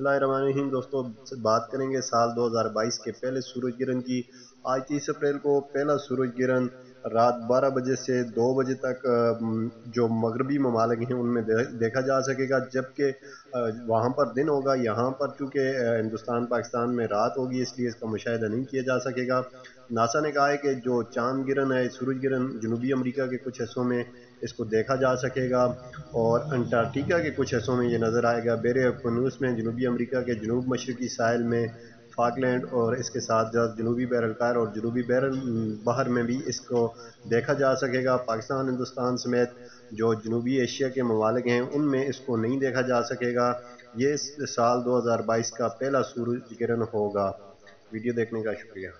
बसमीम दोस्तों बात करेंगे साल 2022 के पहले सूरज गिरहन की। आज तीस अप्रैल को पहला सूरज गिरहन रात 12 बजे से 2 बजे तक जो मगरबी ममालिक हैं उनमें दे, देखा जा सकेगा जबकि वहाँ पर दिन होगा यहाँ पर चूँकि हिंदुस्तान पाकिस्तान में रात होगी इसलिए इसका मुशाह नहीं किया जा सकेगा। नासा ने कहा है कि जो चाँद गिरन है सूरज गिरन जनूबी अमेरिका के कुछ हिस्सों में इसको देखा जा सकेगा और अंटार्कटिका के कुछ हिस्सों में ये नज़र आएगा। बेर फनूस में जनूबी अमेरिका के जनूब मशरकी साहिल में फाकलैंड और इसके साथ साथ जनूबी बैरलकार और जनूबी बैर बाहर में भी इसको देखा जा सकेगा। पाकिस्तान, हिंदुस्तान समेत जो जनूबी एशिया के ममालिक हैं, उनमें इसको नहीं देखा जा सकेगा। ये साल 2022 का पहला सूरज किरण होगा। वीडियो देखने का शुक्रिया।